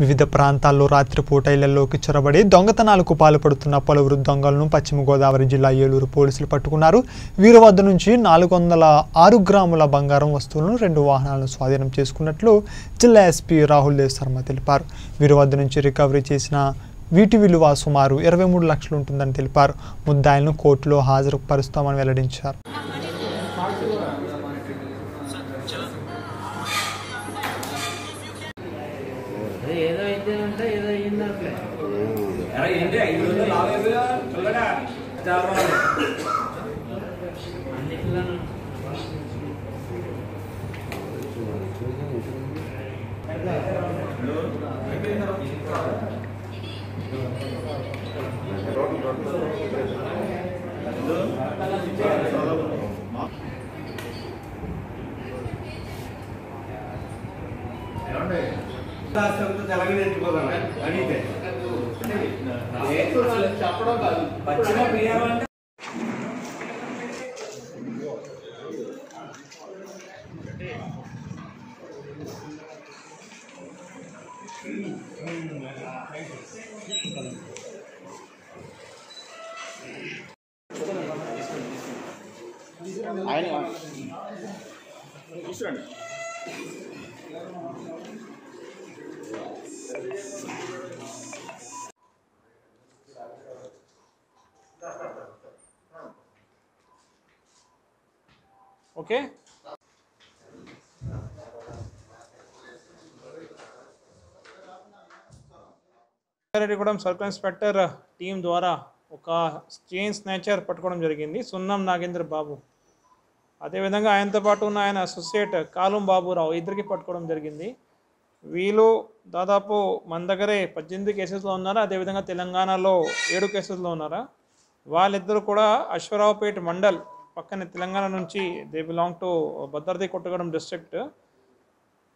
వివిధ ప్రాంతాల్లో రాత్రిపూట ఇళ్ళలోకి చొరబడి దొంగతనాలకు పాల్పడుతున్న పలువురు దొంగలను పశ్చిమ గోదావరి జిల్లా ఏలూరు పోలీసులు పట్టుకున్నారు. వీరి వద్ద నుంచి నాలుగు వందల ఆరు గ్రాముల బంగారం వస్తువులను రెండు వాహనాలను స్వాధీనం చేసుకున్నట్లు జిల్లా ఎస్పీ రాహుల్ దేవ్ శర్మ తెలిపారు. వీరి వద్ద నుంచి రికవరీ చేసిన వీటి విలువ సుమారు ఇరవై మూడు లక్షలు ఉంటుందని తెలిపారు. ముద్దాయిలను కోర్టులో హాజరుపరుస్తామని వెల్లడించారు. ఏంటి ఐదు రోజులు లావేగా చల్లగా చాలా అన్నిట్లో తెలంగాణ ఎంచుకోదాం అడిగితే చెప్పడం కాదు పశ్చిమ బియ్యం అంటే okay? Reddigudem circle inspector team ద్వారా ఒక చైన్ స్నాచర్ పట్టుకోవడం జరిగింది. సున్నం నాగేంద్ర బాబు. అదేవిధంగా ఆయనతో పాటు ఉన్న ఆయన అసోసియేట్ కాలం బాబురావు ఇద్దరికి పట్టుకోవడం జరిగింది. వీళ్ళు దాదాపు మన దగ్గరే పద్దెనిమిది కేసెస్లో ఉన్నారా? అదేవిధంగా తెలంగాణలో ఏడు కేసెస్లో ఉన్నారా? వాళ్ళిద్దరు కూడా అశ్వరావుపేట మండల్ పక్కన తెలంగాణ నుంచి they belong to Bhadradri Kothagudem district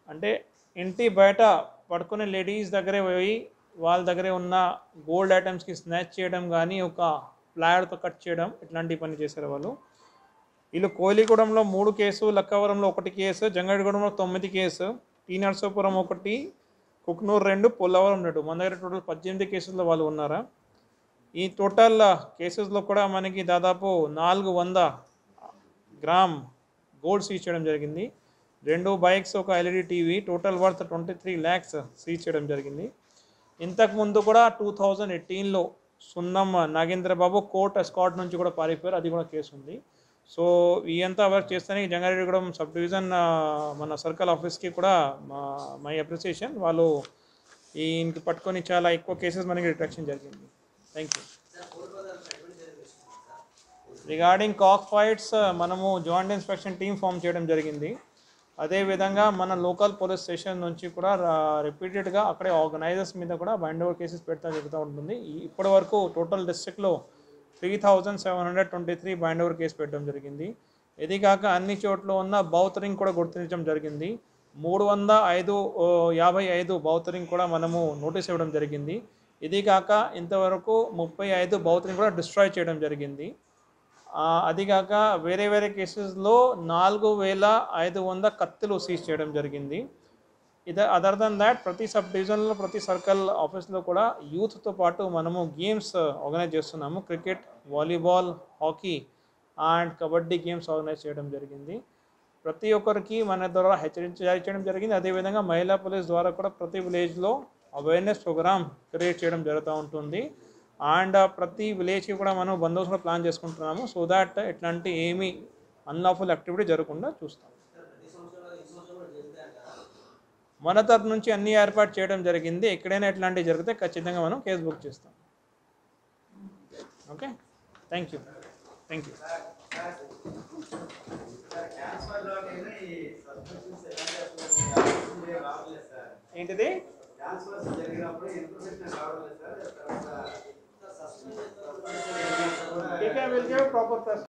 అంటే ఇంటి బయట పడుకునే లేడీస్ దగ్గరే పోయి వాళ్ళ దగ్గరే ఉన్న గోల్డ్ ఐటమ్స్కి స్నాచ్ చేయడం కానీ ఒక ప్లాయర్తో కట్ చేయడం ఇట్లాంటి పని చేశారు వాళ్ళు. వీళ్ళు కోయిలిగూడెంలో మూడు కేసు లక్కవరంలో ఒకటి కేసు జంగడిగూడెంలో తొమ్మిది కేసు టీ నర్సాపురం ఒకటి కుక్నూరు రెండు పొల్లవరం రెండు. మన దగ్గర టోటల్ పద్దెనిమిది కేసుల్లో వాళ్ళు ఉన్నారా? ఈ టోటల్ కేసెస్లో uh, కూడా మనకి దాదాపు నాలుగు వంద గ్రామ్ గోల్డ్ సీజ్ చేయడం జరిగింది. రెండు బైక్స్ ఒక LED TV total worth twenty three lakhs seize చేయడం జరిగింది. ఇంతకుముందు కూడా టూ థౌజండ్ ఎయిటీన్లో సున్నం నాగేంద్రబాబు కోర్ట్ స్కాట్ నుంచి కూడా పారిపోయారు. అది కూడా కేసు ఉంది. సో ఈ అంతా వర్క్ చేస్తేనే జంగారెడ్డిగూడెం సబ్ డివిజన్ మన సర్కిల్ ఆఫీస్కి కూడా మా మై అప్రిసియేషన్. వాళ్ళు ఈయనకి పట్టుకొని చాలా ఎక్కువ కేసెస్ మనకి డిటెక్షన్ జరిగింది. Thank you regarding cock fights మనము జాయింట్ ఇన్స్పెక్షన్ టీమ్ ఫామ్ చేయడం జరిగింది. అదేవిధంగా మన లోకల్ పోలీస్ స్టేషన్ నుంచి కూడా రిపీటెడ్గా అక్కడే ఆర్గనైజర్స్ మీద కూడా బైండ్ ఓవర్ కేసెస్ పెడతా జరుగుతూ ఉంటుంది. ఇప్పటి వరకు టోటల్ డిస్ట్రిక్ట్లో three thousand seven hundred twenty three bind over case పెట్టడం జరిగింది. ఇది కాక అన్ని చోట్ల ఉన్న బౌతరింగ్ కూడా గుర్తించడం జరిగింది. మూడు వంద ఐదు యాభై ఐదు బౌతరింగ్ కూడా మనము నోటీస్ ఇవ్వడం జరిగింది. ఇది కాక ఇంతవరకు ముప్పై ఐదు బౌతరింగ్ కూడా డిస్ట్రాయ్ చేయడం జరిగింది. అదిగాక వేరే వేరే కేసెస్లో నాలుగు వేల ఐదు వంద కత్తులు సీజ్ చేయడం జరిగింది. ఇద అదర్ దన్ దాట్ ప్రతి సబ్ డివిజన్లో ప్రతి సర్కిల్ ఆఫీస్లో కూడా యూత్తో పాటు మనము గేమ్స్ ఆర్గనైజ్ చేస్తున్నాము. Cricket volleyball hockey and kabaddi games organize చేయడం జరిగింది. ప్రతి ఒక్కరికి మన ద్వారా హెచ్చరించి జారీ చేయడం జరిగింది. అదేవిధంగా మహిళా పోలీస్ ద్వారా కూడా ప్రతి విలేజ్లో అవేర్నెస్ ప్రోగ్రామ్ క్రియేట్ చేయడం జరుగుతూ ఉంటుంది. అండ్ ప్రతి విలేజ్కి కూడా మనం బందోబస్తు కూడా ప్లాన్ చేసుకుంటున్నాము. సో దాట్ ఇట్లాంటి ఏమీ అన్లాఫుల్ యాక్టివిటీ జరగకుండా చూస్తాం. మన తరపు నుంచి అన్ని ఏర్పాటు చేయడం జరిగింది. ఎక్కడైనా ఇట్లాంటివి జరిగితే ఖచ్చితంగా మనం కేసు బుక్ చేస్తాం. Okay? Thank you. Thank you. ఏంటిది? Okay, we'll give proper test.